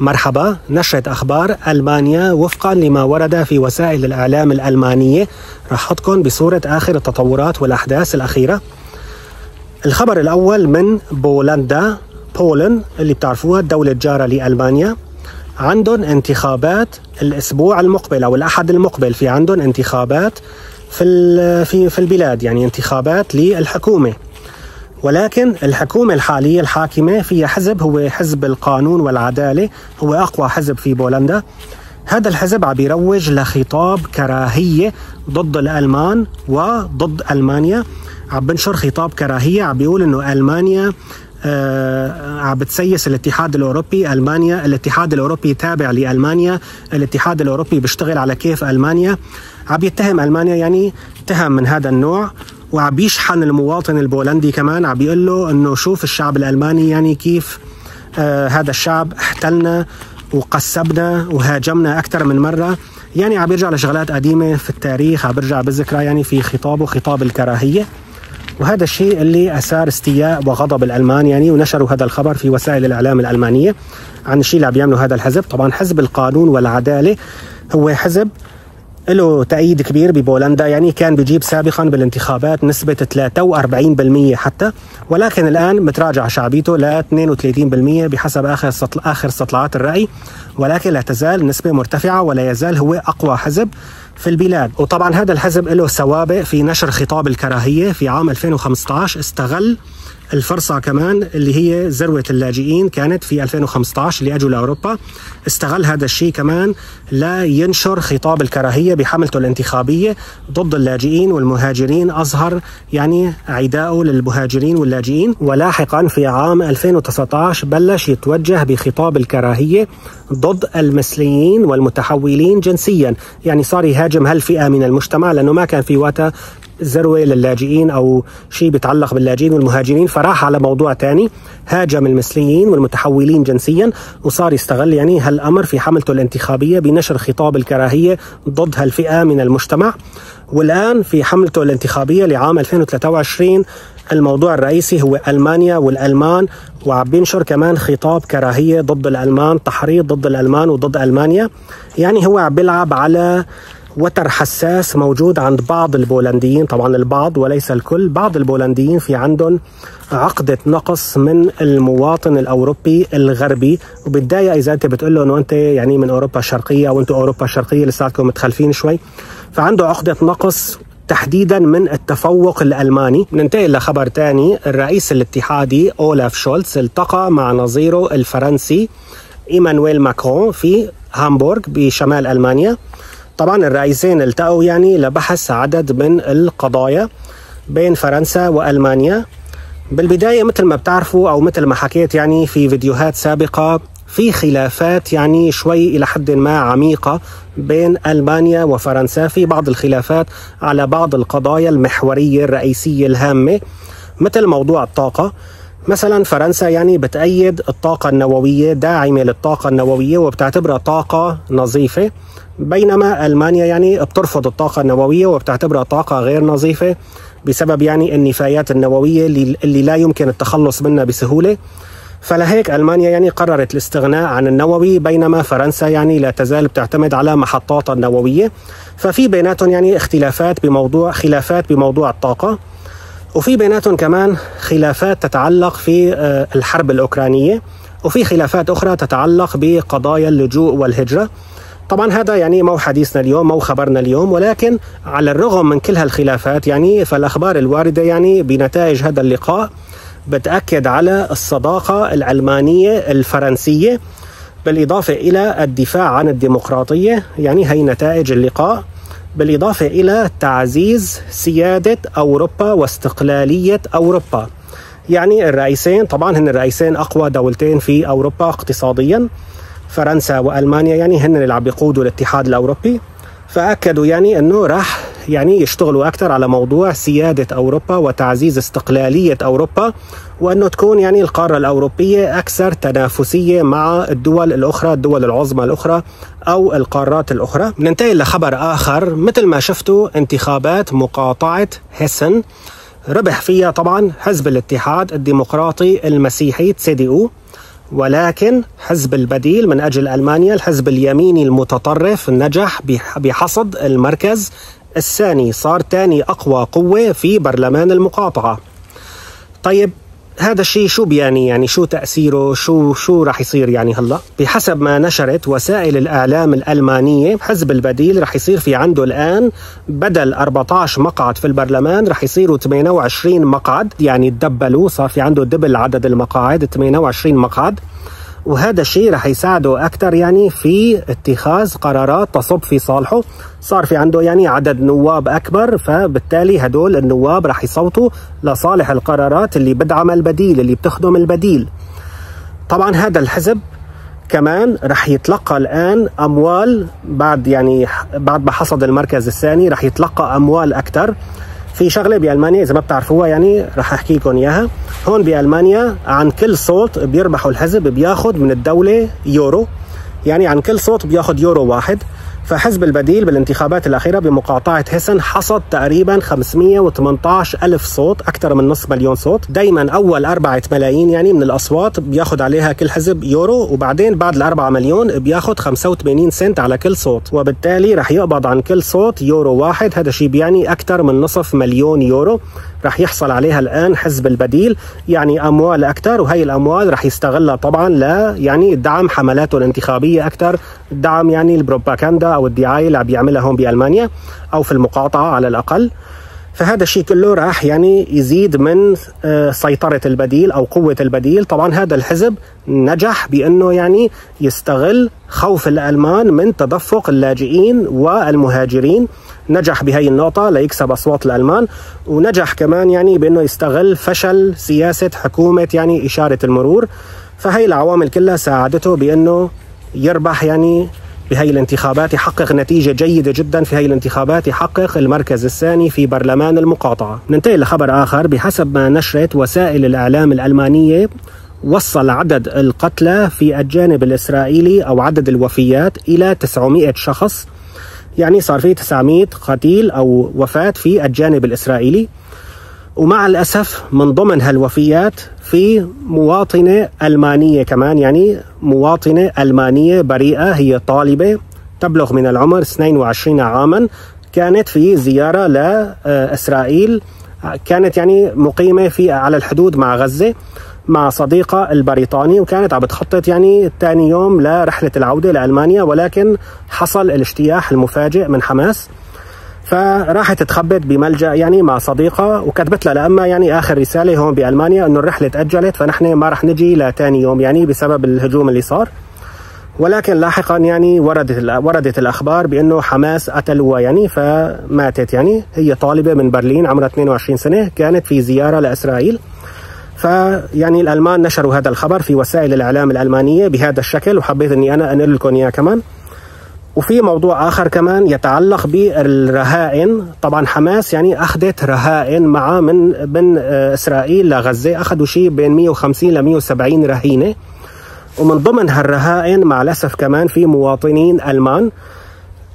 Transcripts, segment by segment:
مرحبا نشرة أخبار ألمانيا وفقا لما ورد في وسائل الإعلام الألمانية. راح أحطكم بصورة آخر التطورات والأحداث الأخيرة. الخبر الأول من بولندا بولن اللي بتعرفوها الدولة الجارة لألمانيا. عندهم انتخابات الأسبوع المقبل أو الأحد المقبل. في عندهم انتخابات في في في البلاد يعني انتخابات للحكومة. ولكن الحكومة الحالية الحاكمة فيها حزب هو حزب القانون والعدالة هو أقوى حزب في بولندا. هذا الحزب عم يروج لخطاب كراهية ضد الألمان وضد ألمانيا. عم بنشر خطاب كراهية عم بيقول إنه ألمانيا آه عم بتسيس الاتحاد الأوروبي، ألمانيا، الاتحاد الأوروبي تابع لألمانيا، الاتحاد الأوروبي بيشتغل على كيف ألمانيا، عم يتهم ألمانيا يعني تهم من هذا النوع. وعم بيشحن المواطن البولندي كمان عم بيقول له إنه شوف الشعب الألماني يعني كيف آه هذا الشعب احتلنا وقسبنا وهاجمنا أكثر من مرة. يعني عم بيرجع لشغلات قديمة في التاريخ عم بيرجع بالذكرى يعني في خطابه خطاب الكراهية. وهذا الشيء اللي أثار استياء وغضب الألمان يعني ونشروا هذا الخبر في وسائل الإعلام الألمانية عن الشيء اللي عم بيعمله هذا الحزب. طبعا حزب القانون والعدالة هو حزب له تأييد كبير ببولندا يعني كان بيجيب سابقا بالانتخابات نسبة 43% حتى ولكن الآن متراجع شعبيته ل 32% بحسب آخر آخر استطلاعات الرأي ولكن لا تزال نسبة مرتفعة ولا يزال هو أقوى حزب في البلاد. وطبعا هذا الحزب له سوابق في نشر خطاب الكراهية في عام 2015 استغل الفرصة كمان اللي هي ذروة اللاجئين كانت في 2015 اللي اجوا لاوروبا استغل هذا الشيء كمان لا ينشر خطاب الكراهية بحملته الانتخابية ضد اللاجئين والمهاجرين أظهر يعني عداءه للمهاجرين واللاجئين. ولاحقا في عام 2019 بلش يتوجه بخطاب الكراهية ضد المثليين والمتحولين جنسيا. يعني صار يهاجم هالفئة من المجتمع لأنه ما كان في وقتها ذروه للاجئين أو شيء بيتعلق باللاجئين والمهاجرين. فراح على موضوع ثاني هاجم المثليين والمتحولين جنسيا وصار يستغل يعني هالأمر في حملته الانتخابية بنشر خطاب الكراهية ضد هالفئة من المجتمع. والآن في حملته الانتخابية لعام 2023 الموضوع الرئيسي هو ألمانيا والألمان وعم بينشر كمان خطاب كراهية ضد الألمان تحريض ضد الألمان وضد ألمانيا. يعني هو عم بيلعب على وتر حساس موجود عند بعض البولنديين. طبعا البعض وليس الكل بعض البولنديين في عندهم عقدة نقص من المواطن الأوروبي الغربي. وبتضايق إذا أنت بتقول له أنه أنت يعني من أوروبا الشرقية أو أنتم أوروبا الشرقية لساتكم متخلفين شوي. فعنده عقدة نقص تحديدا من التفوق الألماني. ننتقل لخبر ثاني الرئيس الاتحادي أولاف شولتز التقى مع نظيره الفرنسي إيمانويل ماكرون في هامبورغ بشمال ألمانيا. طبعا الرئيسين التقوا يعني لبحث عدد من القضايا بين فرنسا وألمانيا. بالبداية مثل ما بتعرفوا أو مثل ما حكيت يعني في فيديوهات سابقة في خلافات يعني شوي إلى حد ما عميقة بين ألمانيا وفرنسا. في بعض الخلافات على بعض القضايا المحورية الرئيسية الهامة مثل موضوع الطاقة. مثلا فرنسا يعني بتأيد الطاقة النووية داعمة للطاقة النووية وبتعتبرها طاقة نظيفة بينما ألمانيا يعني بترفض الطاقة النووية وبتعتبرها طاقة غير نظيفة بسبب يعني النفايات النووية اللي لا يمكن التخلص منها بسهولة. فلهيك ألمانيا يعني قررت الاستغناء عن النووي بينما فرنسا يعني لا تزال بتعتمد على محطاتها النووية. ففي بيناتهم يعني اختلافات بموضوع خلافات بموضوع الطاقة. وفي بيناتهم كمان خلافات تتعلق في آه، الحرب الأوكرانية وفي خلافات أخرى تتعلق بقضايا اللجوء والهجرة. طبعا هذا يعني مو حديثنا اليوم مو خبرنا اليوم ولكن على الرغم من كل هالخلافات يعني فالأخبار الواردة يعني بنتائج هذا اللقاء بتأكد على الصداقة العلمانية الفرنسية بالإضافة إلى الدفاع عن الديمقراطية يعني هي نتائج اللقاء. بالإضافة إلى تعزيز سيادة أوروبا واستقلالية أوروبا. يعني الرئيسين طبعا هن الرئيسين أقوى دولتين في أوروبا اقتصاديا. فرنسا وألمانيا يعني هن اللي عم بيقودوا الاتحاد الأوروبي. فأكدوا يعني إنه راح يعني يشتغلوا أكثر على موضوع سيادة أوروبا وتعزيز استقلالية أوروبا وأنه تكون يعني القارة الأوروبية أكثر تنافسية مع الدول الأخرى الدول العظمى الأخرى أو القارات الأخرى. ننتقل لخبر آخر. مثل ما شفتوا انتخابات مقاطعة هيسن ربح فيها طبعا حزب الاتحاد الديمقراطي المسيحي تسي دي أو ولكن حزب البديل من أجل ألمانيا الحزب اليميني المتطرف نجح بحصد المركز الثاني صار ثاني أقوى قوة في برلمان المقاطعة. طيب هذا الشيء شو بيعني؟ يعني شو تأثيره؟ شو شو راح يصير يعني هلا؟ بحسب ما نشرت وسائل الإعلام الألمانية حزب البديل راح يصير في عنده الآن بدل 14 مقعد في البرلمان راح يصيروا 28 مقعد يعني تدبلوا صار في عنده دبل عدد المقاعد 28 مقعد. وهذا الشيء رح يساعده أكثر يعني في اتخاذ قرارات تصب في صالحه. صار في عنده يعني عدد نواب أكبر فبالتالي هدول النواب رح يصوتوا لصالح القرارات اللي بدعم البديل اللي بتخدم البديل. طبعا هذا الحزب كمان رح يتلقى الآن أموال بعد يعني بعد ما حصد المركز الثاني رح يتلقى أموال أكثر في شغلة بألمانيا إذا ما بتعرفوها يعني رح أحكي لكم إياها. هون بألمانيا عن كل صوت بيربحه الحزب بياخذ من الدولة يورو. يعني عن كل صوت بياخذ يورو واحد. فحزب البديل بالانتخابات الأخيرة بمقاطعة هيسن حصد تقريبا 518 ألف صوت أكثر من نصف مليون صوت. دايما أول أربعة ملايين يعني من الأصوات بياخذ عليها كل حزب يورو وبعدين بعد الأربعة مليون بياخذ 85 سنت على كل صوت. وبالتالي رح يقبض عن كل صوت يورو واحد هذا شيء بيعني أكثر من نصف مليون يورو. رح يحصل عليها الآن حزب البديل يعني أموال أكثر وهي الأموال رح يستغلها طبعا ل يعني دعم حملاته الانتخابية أكثر دعم يعني البروباغندا أو الدعاية اللي عم بيعملها هون بألمانيا أو في المقاطعة على الأقل. فهذا الشيء كله راح يعني يزيد من آه، سيطرة البديل أو قوة البديل. طبعا هذا الحزب نجح بأنه يعني يستغل خوف الألمان من تدفق اللاجئين والمهاجرين. نجح بهي النقطة ليكسب أصوات الألمان ونجح كمان يعني بأنه يستغل فشل سياسة حكومة يعني إشارة المرور. فهي العوامل كلها ساعدته بأنه يربح يعني بهي الانتخابات يحقق نتيجة جيدة جدا في هي الانتخابات. يحقق المركز الثاني في برلمان المقاطعة. ننتقل لخبر آخر. بحسب ما نشرت وسائل الإعلام الألمانية وصل عدد القتلى في الجانب الإسرائيلي أو عدد الوفيات إلى 900 شخص. يعني صار في 900 قتيل أو وفاة في الجانب الإسرائيلي. ومع الأسف من ضمن هالوفيات في مواطنة ألمانية كمان يعني مواطنة ألمانية بريئة هي طالبة تبلغ من العمر 22 عاما. كانت في زيارة لإسرائيل كانت يعني مقيمة في على الحدود مع غزة مع صديقة البريطاني وكانت عم بتخطط يعني ثاني يوم لرحلة العودة لألمانيا. ولكن حصل الاجتياح المفاجئ من حماس. فراحت تخبط بملجأ يعني مع صديقة وكتبت لها لأما يعني آخر رسالة هون بألمانيا إنه الرحلة تأجلت فنحن ما رح نجي لثاني يوم يعني بسبب الهجوم اللي صار. ولكن لاحقا يعني وردت وردت الأخبار بإنه حماس قتلوها يعني فماتت يعني. هي طالبة من برلين عمرها 22 سنة كانت في زيارة لإسرائيل. فيعني الألمان نشروا هذا الخبر في وسائل الإعلام الألمانية بهذا الشكل وحبيت إني أنا انقل لكم اياه كمان. وفي موضوع آخر كمان يتعلق بالرهائن. طبعا حماس يعني أخذت رهائن مع من من آه، إسرائيل لغزة. أخذوا شيء بين 150 ل 170 رهينة. ومن ضمن هالرهائن مع الأسف كمان في مواطنين ألمان.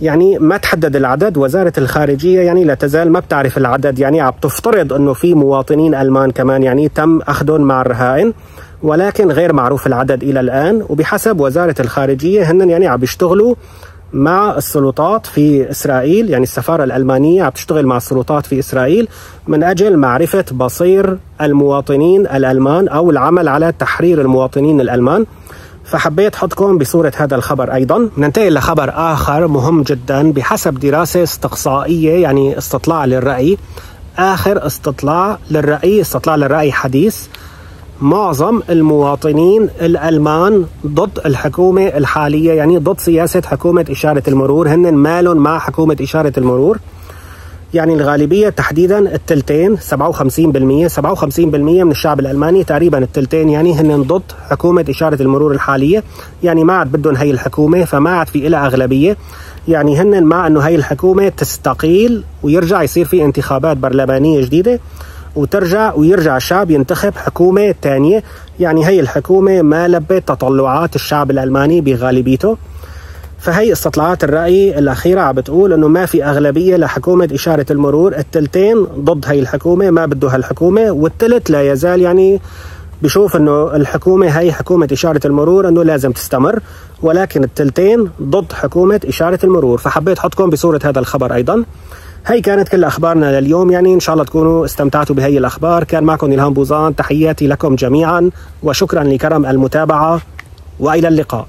يعني ما تحدد العدد. وزارة الخارجية يعني لا تزال ما بتعرف العدد. يعني عم تفترض أنه في مواطنين ألمان كمان يعني تم أخذهم مع الرهائن. ولكن غير معروف العدد إلى الآن. وبحسب وزارة الخارجية هن يعني عم بيشتغلوا مع السلطات في إسرائيل يعني السفارة الألمانية عم تشتغل مع السلطات في إسرائيل من أجل معرفة بصير المواطنين الألمان أو العمل على تحرير المواطنين الألمان. فحبيت احطكم بصورة هذا الخبر أيضا. ننتقل لخبر آخر مهم جدا بحسب دراسة استقصائية يعني استطلاع للرأي. آخر استطلاع للرأي استطلاع للرأي حديث. معظم المواطنين الألمان ضد الحكومة الحالية يعني ضد سياسة حكومة إشارة المرور. هن مالهم مع حكومة إشارة المرور. يعني الغالبية تحديدا التلتين 57% 57% من الشعب الألماني تقريبا التلتين. يعني هن ضد حكومة إشارة المرور الحالية. يعني ما عاد بدهم هي الحكومة فما عاد في إلها أغلبية. يعني هن مع أنه هي الحكومة تستقيل ويرجع يصير في انتخابات برلمانية جديدة. وترجع ويرجع الشعب ينتخب حكومة تانية. يعني هي الحكومة ما لبت تطلعات الشعب الألماني بغالبيته. فهي استطلاعات الرأي الأخيرة عم بتقول أنه ما في أغلبية لحكومة إشارة المرور. التلتين ضد هي الحكومة ما بده هالحكومة. والتلت لا يزال يعني بشوف إنه الحكومة هي حكومة إشارة المرور إنه لازم تستمر. ولكن التلتين ضد حكومة إشارة المرور. فحبيت أحطكم بصورة هذا الخبر أيضا. هي كانت كل أخبارنا لليوم. يعني إن شاء الله تكونوا استمتعتوا بهي الأخبار. كان معكم إلهام بوزان. تحياتي لكم جميعا وشكرا لكرم المتابعة وإلى اللقاء.